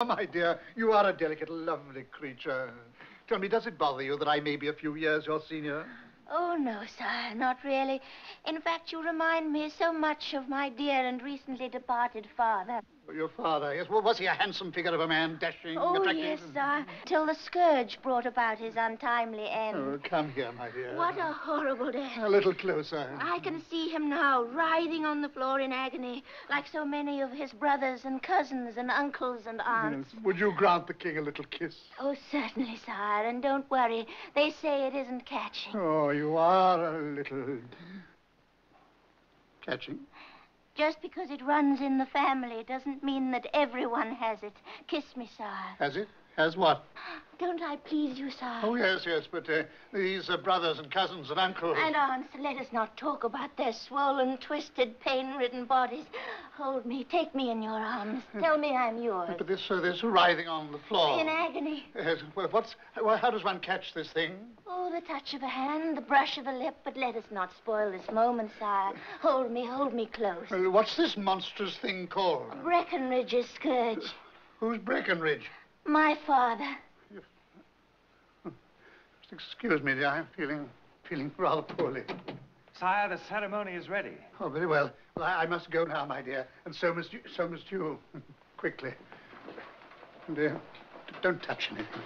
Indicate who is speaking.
Speaker 1: Oh, my dear, you are a delicate, lovely creature. Tell me, does it bother you that I may be a few years your senior?
Speaker 2: Oh, no, sire, not really. In fact, you remind me so much of my dear and recently departed father.
Speaker 1: Your father, yes. Well, was he a handsome figure of a man, dashing,
Speaker 2: Oh,
Speaker 1: attractive?
Speaker 2: yes, sire, till the scourge brought about his untimely end.
Speaker 1: Oh, come here, my dear.
Speaker 2: What a horrible death.
Speaker 1: A little closer.
Speaker 2: I can see him now, writhing on the floor in agony, like so many of his brothers and cousins and uncles and aunts.
Speaker 1: Yes. Would you grant the king a little kiss?
Speaker 2: Oh, certainly, sire, and don't worry. They say it isn't catching.
Speaker 1: Oh, you are a little... Catching?
Speaker 2: Just because it runs in the family doesn't mean that everyone has it. Kiss me, sire.
Speaker 1: Has it? Has what?
Speaker 2: Don't I please you, sire?
Speaker 1: Oh, yes, yes, but uh, these are brothers and cousins and uncles.
Speaker 2: And aunts, let us not talk about their swollen, twisted, pain-ridden bodies. Hold me, take me in your arms. Tell me I'm yours.
Speaker 1: But this, uh, this writhing on the floor.
Speaker 2: In agony.
Speaker 1: Yes, well, what's, well, how does one catch this thing?
Speaker 2: Oh, the touch of a hand, the brush of a lip, but let us not spoil this moment, sire. Hold me, hold me close.
Speaker 1: Uh, what's this monstrous thing called?
Speaker 2: Breckenridge's scourge.
Speaker 1: Who's Breckenridge?
Speaker 2: My father.
Speaker 1: Excuse me, dear. I'm feeling, feeling rather poorly.
Speaker 3: Sire, the ceremony is ready.
Speaker 1: Oh, very well. Well, I, I must go now, my dear. And so must you. So must you. Quickly. And, uh, don't touch anything.